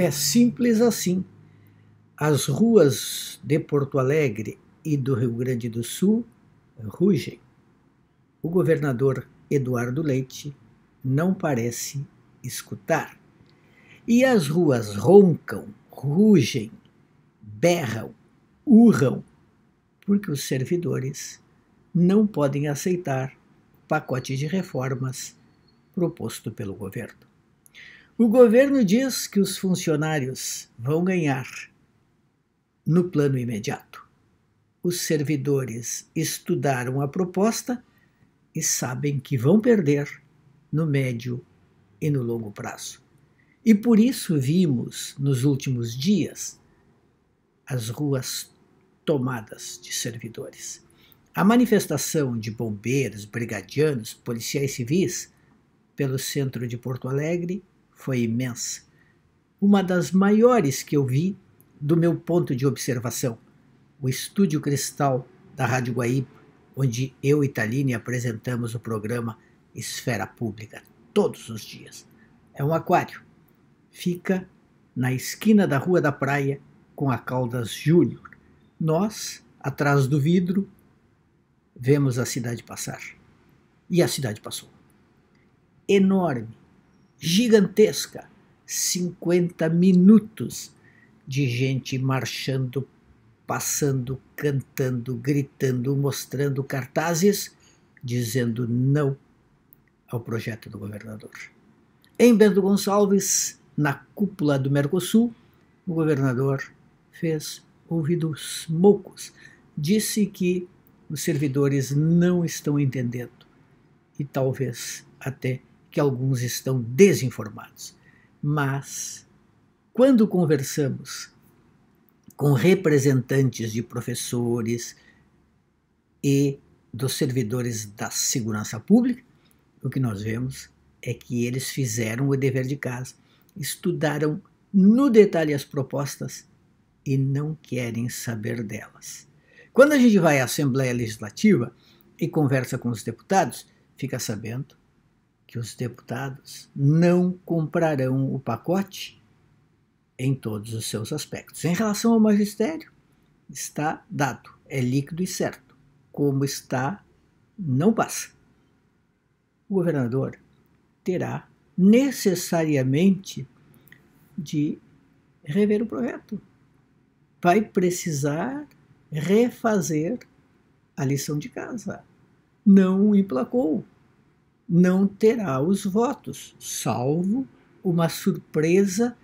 É simples assim. As ruas de Porto Alegre e do Rio Grande do Sul rugem. O governador Eduardo Leite não parece escutar. E as ruas roncam, rugem, berram, urram, porque os servidores não podem aceitar o pacote de reformas proposto pelo governo. O governo diz que os funcionários vão ganhar no plano imediato. Os servidores estudaram a proposta e sabem que vão perder no médio e no longo prazo. E por isso vimos nos últimos dias as ruas tomadas de servidores. A manifestação de bombeiros, brigadianos, policiais civis pelo centro de Porto Alegre foi imensa. Uma das maiores que eu vi do meu ponto de observação. O Estúdio Cristal da Rádio Guaíba, onde eu e Taline apresentamos o programa Esfera Pública todos os dias. É um aquário. Fica na esquina da Rua da Praia com a Caldas Júnior. Nós, atrás do vidro, vemos a cidade passar. E a cidade passou enorme, gigantesca 50 minutos de gente marchando, passando, cantando, gritando, mostrando cartazes, dizendo não ao projeto do governador. Em Bento Gonçalves, na cúpula do Mercosul, o governador fez ouvidos moucos, disse que os servidores não estão entendendo e talvez até que alguns estão desinformados. Mas, quando conversamos com representantes de professores e dos servidores da segurança pública, o que nós vemos é que eles fizeram o dever de casa, estudaram no detalhe as propostas e não querem saber delas. Quando a gente vai à Assembleia Legislativa e conversa com os deputados, fica sabendo que os deputados não comprarão o pacote em todos os seus aspectos. Em relação ao magistério, está dado, é líquido e certo. Como está, não passa. O governador terá necessariamente de rever o projeto. Vai precisar refazer a lição de casa. Não emplacou não terá os votos, salvo uma surpresa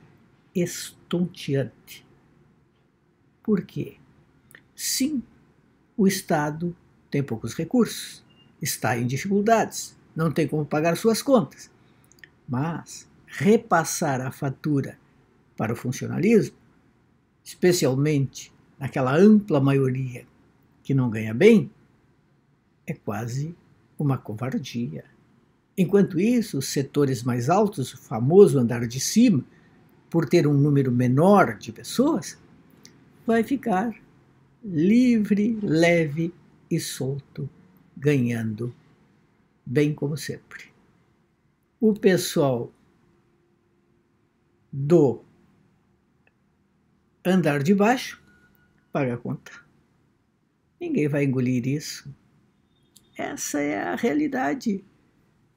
estonteante. Por quê? Sim, o Estado tem poucos recursos, está em dificuldades, não tem como pagar suas contas. Mas repassar a fatura para o funcionalismo, especialmente naquela ampla maioria que não ganha bem, é quase uma covardia. Enquanto isso, os setores mais altos, o famoso andar de cima, por ter um número menor de pessoas, vai ficar livre, leve e solto, ganhando bem como sempre. O pessoal do andar de baixo paga a conta. Ninguém vai engolir isso. Essa é a realidade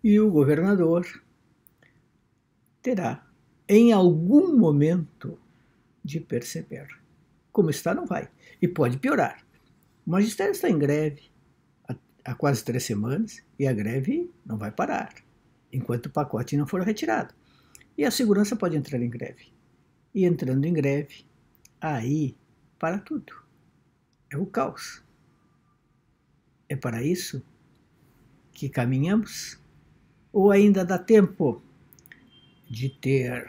e o governador terá, em algum momento, de perceber. Como está, não vai. E pode piorar. O magistério está em greve há quase três semanas e a greve não vai parar enquanto o pacote não for retirado. E a segurança pode entrar em greve. E entrando em greve, aí para tudo. É o caos. É para isso que caminhamos ou ainda dá tempo de ter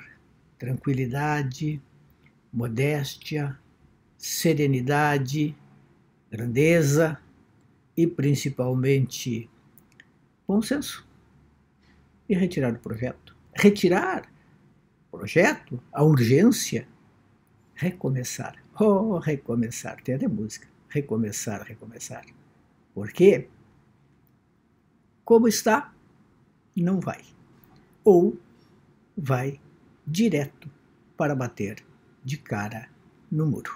tranquilidade, modéstia, serenidade, grandeza e principalmente bom senso e retirar o projeto. Retirar o projeto, a urgência, recomeçar. Oh, recomeçar, tem até música. Recomeçar, recomeçar. Por quê? Como está? Não vai. Ou vai direto para bater de cara no muro.